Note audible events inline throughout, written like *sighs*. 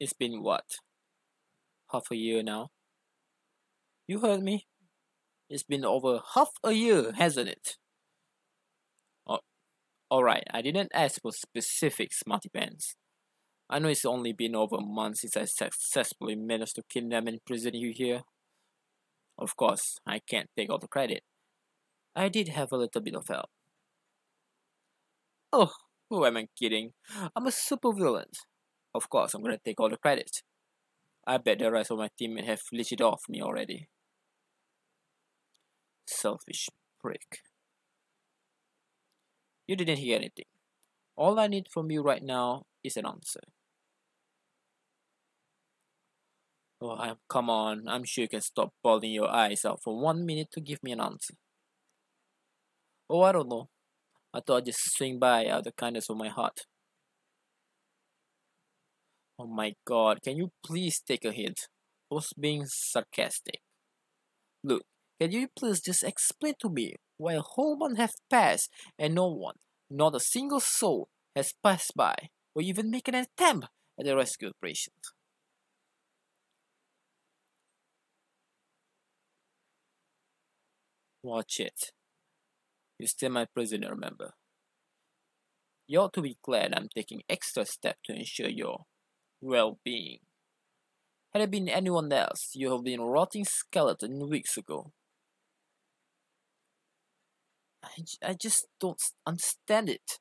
It's been what? Half a year now? You heard me? It's been over half a year, hasn't it? Oh, alright, I didn't ask for specific smarty pants. I know it's only been over a month since I successfully managed to kidnap and imprison you here. Of course, I can't take all the credit. I did have a little bit of help. Oh, who am I kidding? I'm a super villain. Of course, I'm gonna take all the credit. I bet the rest of my team have leached it off me already. Selfish prick. You didn't hear anything. All I need from you right now is an answer. Oh, come on. I'm sure you can stop bawling your eyes out for one minute to give me an answer. Oh, I don't know. I thought I'd just swing by out of the kindness of my heart. Oh my god, can you please take a hint? I was being sarcastic. Look, can you please just explain to me why a whole month has passed and no one, not a single soul, has passed by or even make an attempt at the rescue operation? Watch it. You're still my prisoner, remember? You ought to be glad I'm taking extra steps to ensure your well-being. Had it been anyone else, you'd have been a rotting skeleton weeks ago. I, I just don't understand it.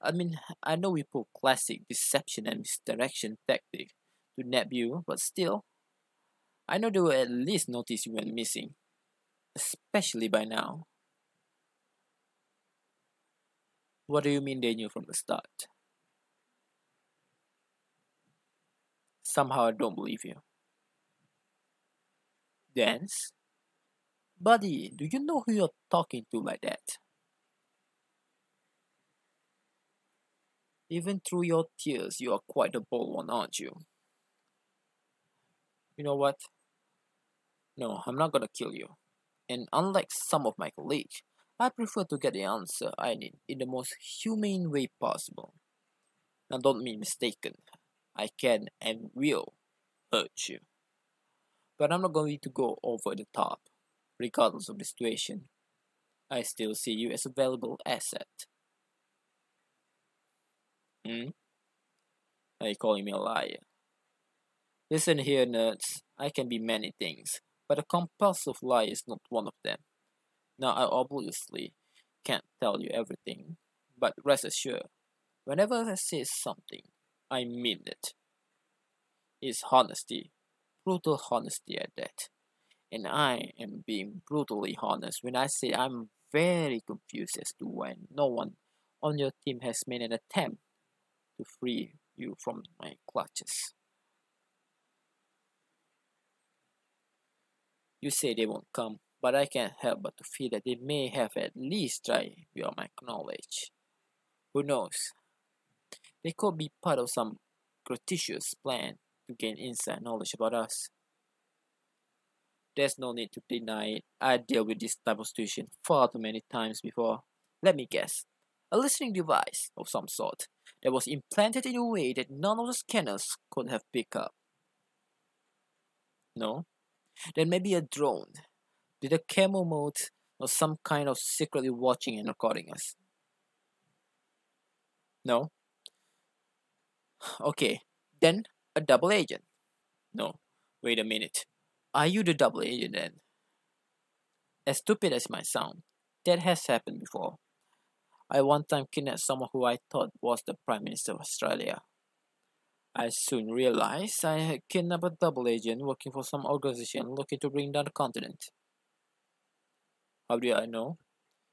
I mean, I know we pull classic deception and misdirection tactic to nab you, but still, I know they will at least notice you went missing, especially by now. What do you mean they knew from the start? Somehow I don't believe you. Dance? Buddy, do you know who you're talking to like that? Even through your tears, you are quite a bold one, aren't you? You know what? No, I'm not gonna kill you. And unlike some of my colleagues, I prefer to get the answer I need in the most humane way possible. Now don't be mistaken. I can and will hurt you. But I'm not going to go over the top, regardless of the situation. I still see you as a valuable asset. Hmm? Are you calling me a liar? Listen here, nerds. I can be many things, but a compulsive lie is not one of them. Now, I obviously can't tell you everything, but rest assured, whenever I say something, I mean it. It's honesty, brutal honesty at that. And I am being brutally honest when I say I'm very confused as to why no one on your team has made an attempt to free you from my clutches. You say they won't come, but I can't help but to feel that they may have at least tried beyond my knowledge. Who knows? They could be part of some gratuitous plan to gain inside knowledge about us. There's no need to deny it. I dealt with this type of situation far too many times before. Let me guess. A listening device of some sort that was implanted in a way that none of the scanners could have picked up. No? Then maybe a drone. Did a camo mode or some kind of secretly watching and recording us? No? Okay, then a double agent. No, wait a minute. Are you the double agent then? As stupid as my sound, that has happened before. I one time kidnapped someone who I thought was the Prime Minister of Australia. I soon realized I had kidnapped a double agent working for some organization looking to bring down the continent. How do I know?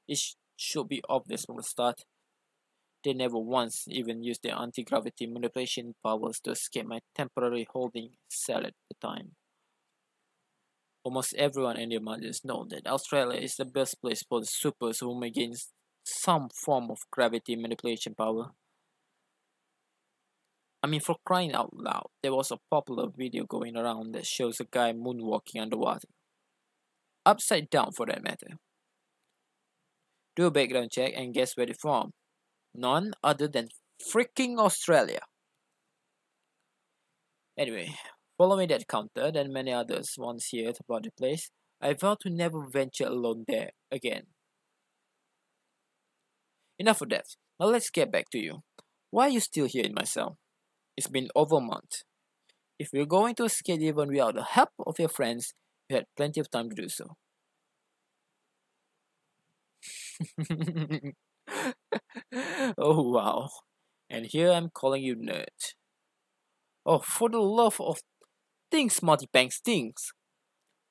It sh should be obvious from the start. They never once even used their anti-gravity manipulation powers to escape my temporary holding cell at the time. Almost everyone in their mothers know that Australia is the best place for the supers who gain some form of gravity manipulation power. I mean, for crying out loud, there was a popular video going around that shows a guy moonwalking underwater. Upside down, for that matter. Do a background check and guess where they're from. None other than freaking Australia. Anyway, following that counter and many others once heard about the place, I vowed to never venture alone there again. Enough of that. Now let's get back to you. Why are you still here in my cell? It's been over a month. If you're going to escape even without the help of your friends, you had plenty of time to do so. *laughs* oh wow. And here I'm calling you nerd. Oh, for the love of things, Marty Banks, things.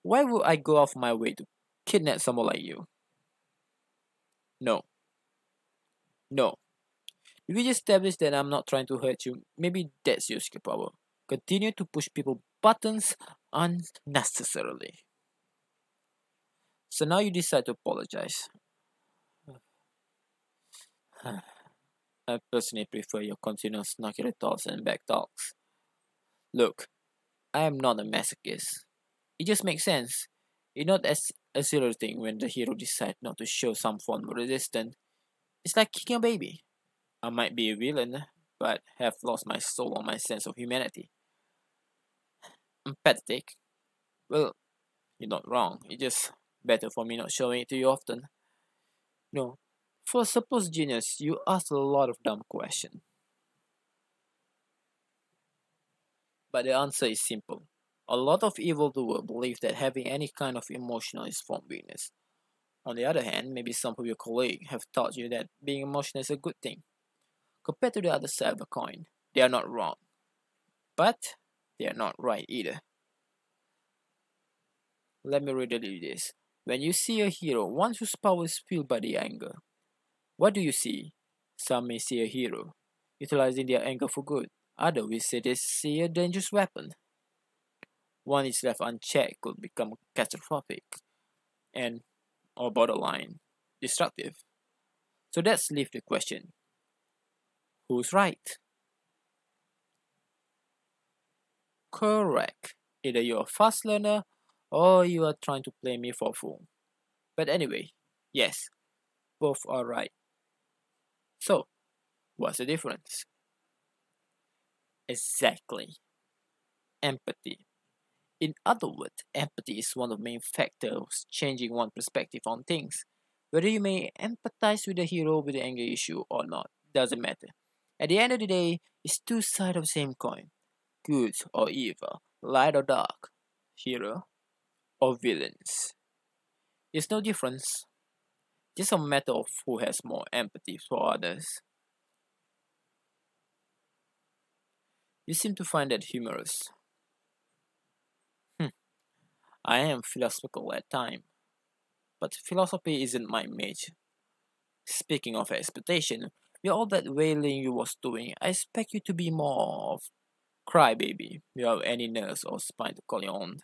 Why would I go off my way to kidnap someone like you? No. No. If just establish that I'm not trying to hurt you, maybe that's your skill power. Continue to push people buttons unnecessarily. So now you decide to apologize. *sighs* I personally prefer your continuous snarky talks and back talks. Look, I am not a masochist. It just makes sense. It's not as a zero thing when the hero decides not to show some form of resistance. It's like kicking a baby. I might be a villain, but have lost my soul or my sense of humanity. *sighs* I'm pathetic. Well, you're not wrong. It's just better for me not showing it to you often. No, for a supposed genius, you ask a lot of dumb questions. But the answer is simple. A lot of evildoers believe that having any kind of emotional is form weakness. On the other hand, maybe some of your colleagues have taught you that being emotional is a good thing. Compared to the other side of the coin, they are not wrong. But they are not right either. Let me read you this. When you see a hero, one whose power is fueled by the anger, what do you see? Some may see a hero, utilizing their anger for good. Others will say they see a dangerous weapon. One is left unchecked could become catastrophic and or borderline destructive. So let's leave the question. Who's right? Correct. Either you're a fast learner or you are trying to play me for fool. But anyway, yes, both are right. So, what's the difference? Exactly. Empathy. In other words, empathy is one of the main factors changing one's perspective on things. Whether you may empathize with the hero with the anger issue or not, doesn't matter. At the end of the day, it's two sides of the same coin. Good or evil, light or dark, hero or villains. There's no difference. Just a matter of who has more empathy for others. You seem to find that humorous. Hm. I am philosophical at times, but philosophy isn't my major. Speaking of expectation, with all that wailing you was doing, I expect you to be more of crybaby You have any nerves or spine to call you on.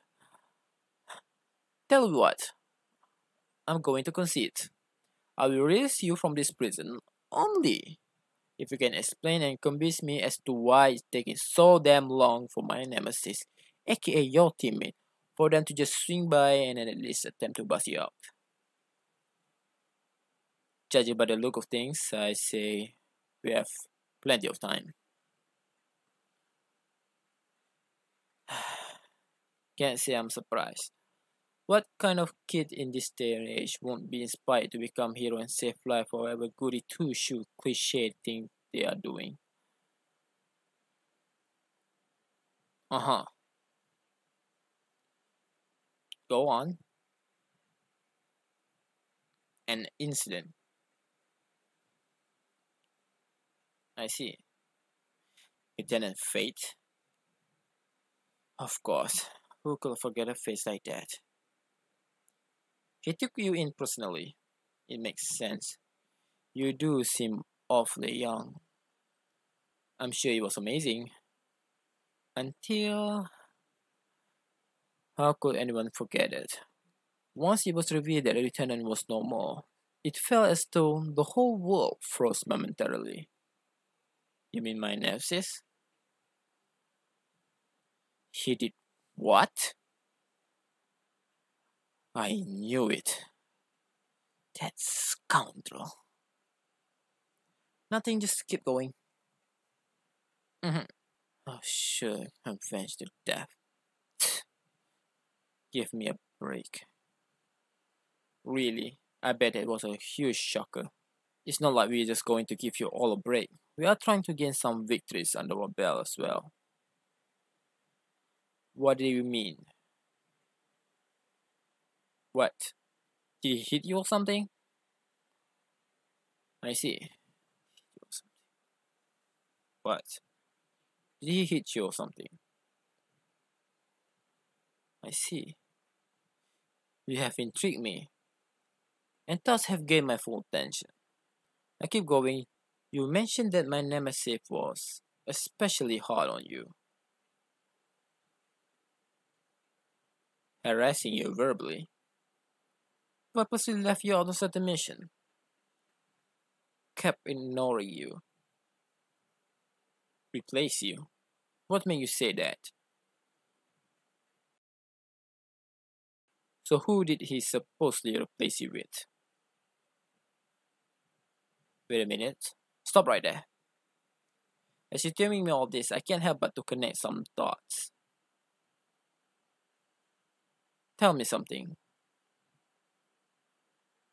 Tell you what, I'm going to concede. I will release you from this prison only if you can explain and convince me as to why it's taking so damn long for my nemesis, aka your teammate, for them to just swing by and at least attempt to bust you out. Judging by the look of things, I say we have plenty of time. *sighs* Can't say I'm surprised. What kind of kid in this day and age won't be inspired to become hero and save life for whatever goody two shoe cliche thing they are doing? Uh huh. Go on. An incident. I see. Lieutenant Fate? Of course. Who could forget a face like that? He took you in personally. It makes sense. You do seem awfully young. I'm sure it was amazing. Until. How could anyone forget it? Once it was revealed that the lieutenant was no more, it felt as though the whole world froze momentarily. You mean my nemesis? He did what? I knew it. That scoundrel. Nothing, just keep going. Mm-hmm. Oh, sure, avenged to death. *sighs* Give me a break. Really, I bet it was a huge shocker. It's not like we're just going to give you all a break. We are trying to gain some victories under our belt as well. What do you mean? What? Did he hit you or something? I see. What? Did he hit you or something? I see. You have intrigued me, and thus have gained my full attention. I keep going. You mentioned that my nemesis was especially hard on you. Harassing you verbally. Purposely left you out of certain mission. Kept ignoring you. Replace you. What made you say that? So who did he supposedly replace you with? Wait a minute. Stop right there. As you're telling me all this, I can't help but to connect some thoughts. Tell me something.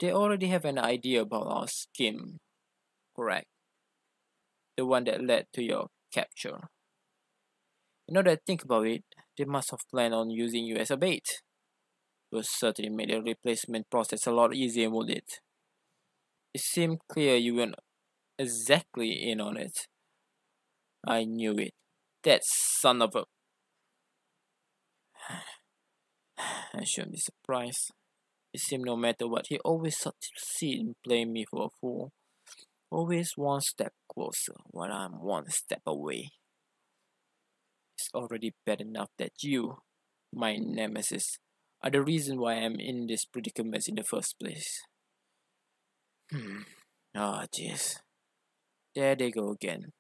They already have an idea about our scheme, correct? The one that led to your capture. Know that think about it, they must have planned on using you as a bait. It would certainly make the replacement process a lot easier, would it? It seemed clear you weren't exactly in on it. I knew it. That son of a. *sighs* *sighs* I shouldn't be surprised. It seemed no matter what, he always succeeded in playing me for a fool. Always one step closer while I'm one step away. It's already bad enough that you, my nemesis, are the reason why I'm in this predicament in the first place. Hmm. Oh, jeez. There they go again.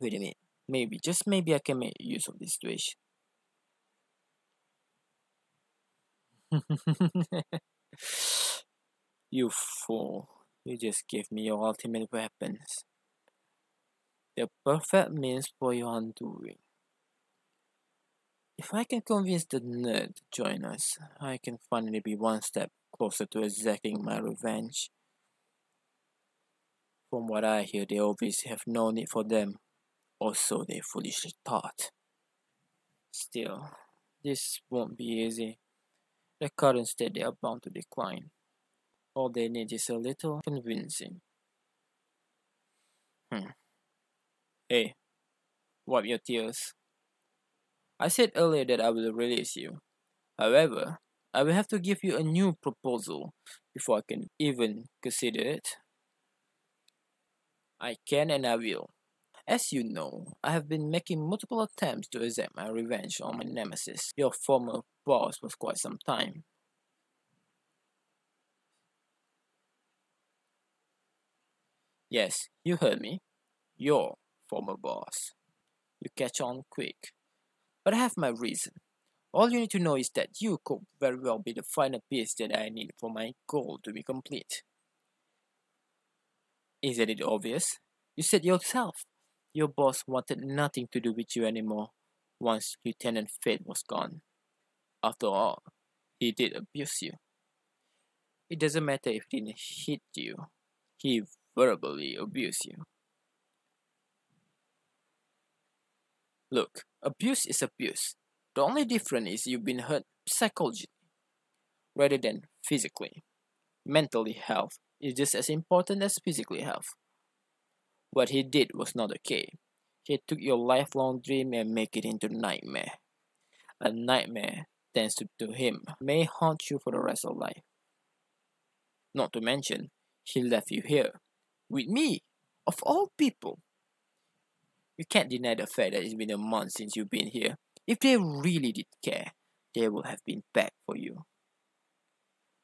Wait a minute. Maybe, just maybe I can make use of this situation. *laughs* you fool. You just gave me your ultimate weapons. The perfect means for your undoing. If I can convince the nerd to join us, I can finally be one step closer to exacting my revenge. From what I hear, they obviously have no need for them, or so they foolishly thought. Still, this won't be easy. The current state they are bound to decline. All they need is a little convincing. Hmm. Hey, wipe your tears. I said earlier that I will release you. However, I will have to give you a new proposal before I can even consider it. I can and I will. As you know, I have been making multiple attempts to exact my revenge on my nemesis, your former boss, for quite some time. Yes, you heard me. Your former boss. You catch on quick. But I have my reason. All you need to know is that you could very well be the final piece that I need for my goal to be complete. Isn't it obvious? You said yourself. Your boss wanted nothing to do with you anymore once Lieutenant Fate was gone. After all, he did abuse you. It doesn't matter if he didn't hit you, he verbally abused you. Look, abuse is abuse. The only difference is you've been hurt psychologically rather than physically. Mentally health is just as important as physically health. What he did was not okay. He took your lifelong dream and make it into a nightmare. A nightmare, thanks to, to him, may haunt you for the rest of life. Not to mention, he left you here, with me, of all people, you can't deny the fact that it's been a month since you've been here. If they really did care, they would have been back for you.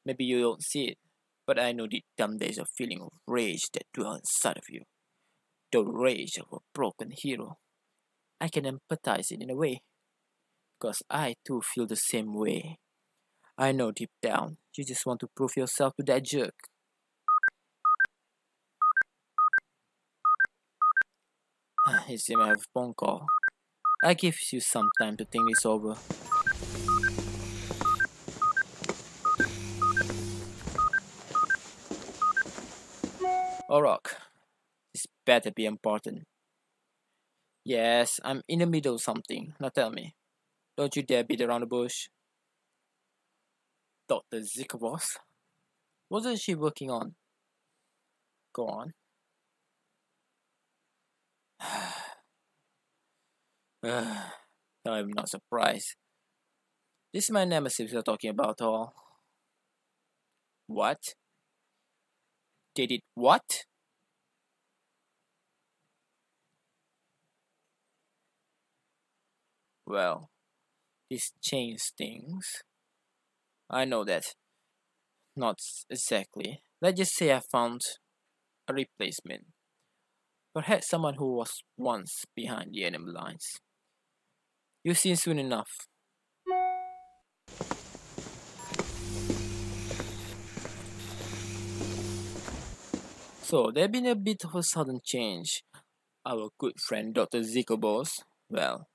Maybe you don't see it, but I know deep down there's a feeling of rage that dwells inside of you. The rage of a broken hero. I can empathize it in a way, because I too feel the same way. I know deep down you just want to prove yourself to that jerk. he seems to have a phone call. I give you some time to think this over. This better be important. Yes, I'm in the middle of something. Now tell me. Don't you dare beat around the bush. Dr. Zickerboss? Wasn't she working on? Go on. *sighs* I'm not surprised. This is my nemesis you're talking about, all. What? Did it what? Well, this changed things. I know that. Not exactly. Let's just say I found a replacement. Perhaps someone who was once behind the enemy lines. You'll see soon enough. So, there's been a bit of a sudden change. Our good friend Dr. Zickerboss, well,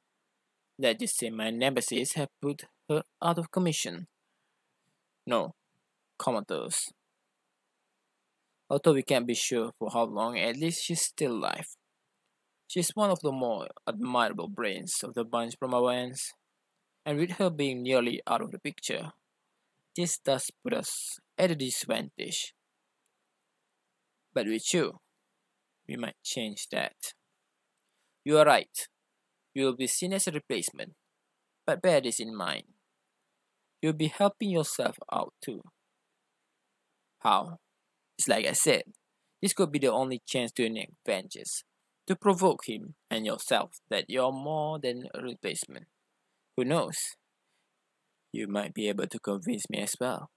just say my nemesis have put her out of commission. No, comatose. Although we can't be sure for how long, at least she's still alive. She's one of the more admirable brains of the bunch from our ends, and with her being nearly out of the picture, this does put us at a disadvantage. But with you, we might change that. You are right. You will be seen as a replacement, but bear this in mind. You'll be helping yourself out too. How? It's like I said, this could be the only chance to enact vengeance, to provoke him and yourself that you're more than a replacement. Who knows? You might be able to convince me as well.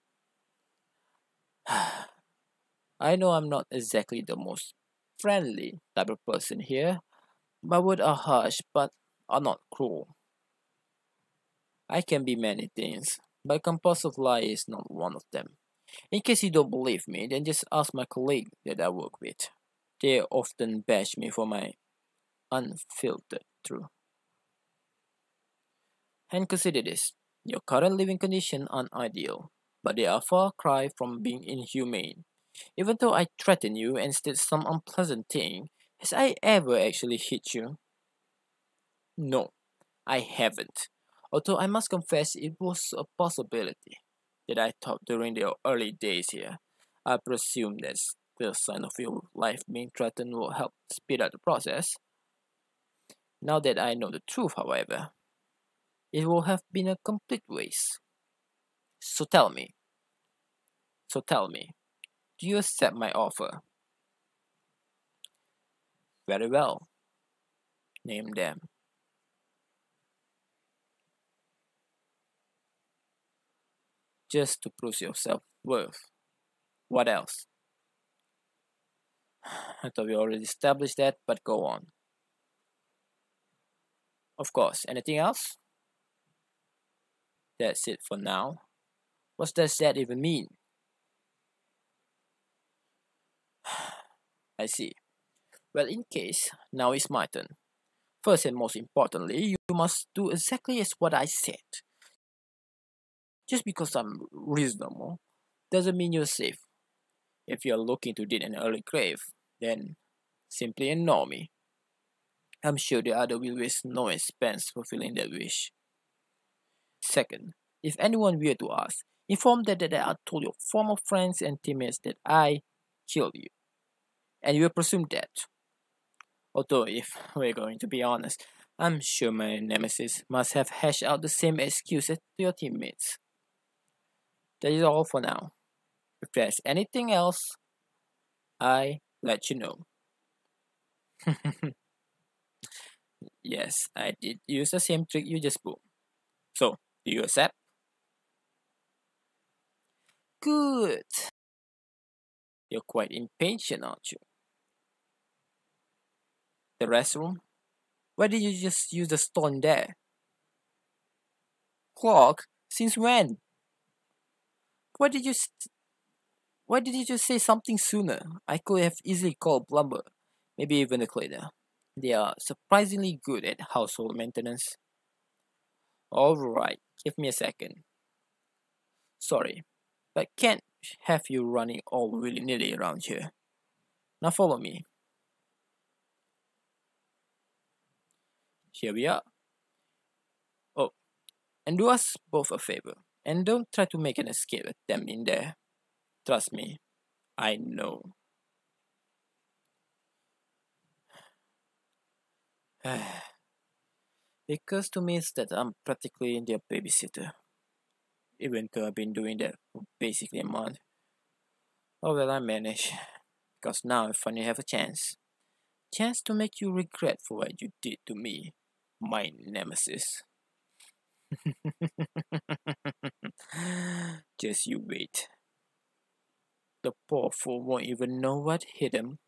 *sighs* I know I'm not exactly the most friendly type of person here. My words are harsh but are not cruel. I can be many things, but compulsive lie is not one of them. In case you don't believe me, then just ask my colleague that I work with. They often bash me for my unfiltered truth. And consider this your current living conditions aren't ideal, but they are far cry from being inhumane. Even though I threaten you and state some unpleasant thing, has I ever actually hit you? No, I haven't. Although I must confess it was a possibility that I thought during the early days here. I presume that the sign of your life being threatened will help speed up the process. Now that I know the truth, however, it will have been a complete waste. So tell me, so tell me, do you accept my offer? Very well. Name them. Just to prove your self worth. What else? *sighs* I thought we already established that, but go on. Of course, anything else? That's it for now. What does that even mean? *sighs* I see. Well, in case, now is my turn. First and most importantly, you must do exactly as what I said. Just because I'm reasonable doesn't mean you're safe. If you're looking to dig an early grave, then simply ignore me. I'm sure the other will waste no expense fulfilling that wish. Second, if anyone were to ask, inform them that I told your former friends and teammates that I killed you. And you will presume that. Although, if we're going to be honest, I'm sure my nemesis must have hashed out the same excuse as your teammates. That is all for now. If there's anything else, I let you know. *laughs* yes, I did use the same trick you just pulled. So, do you accept? Good. You're quite impatient, aren't you? The restroom? Why did you just use the stone there? Clock? Since when? Why did you why did you just say something sooner? I could have easily called plumber, maybe even a cleaner. They are surprisingly good at household maintenance. Alright, give me a second. Sorry, but can't have you running all willy nilly around here. Now follow me. Here we are. Oh, and do us both a favor and don't try to make an escape them in there. Trust me, I know. *sighs* it occurs to me that I'm practically in their babysitter. Even though I've been doing that for basically a month. Oh well, I manage. Because now if I finally have a chance. Chance to make you regret for what you did to me, my nemesis. *laughs* Just you wait. The poor fool won't even know what hit him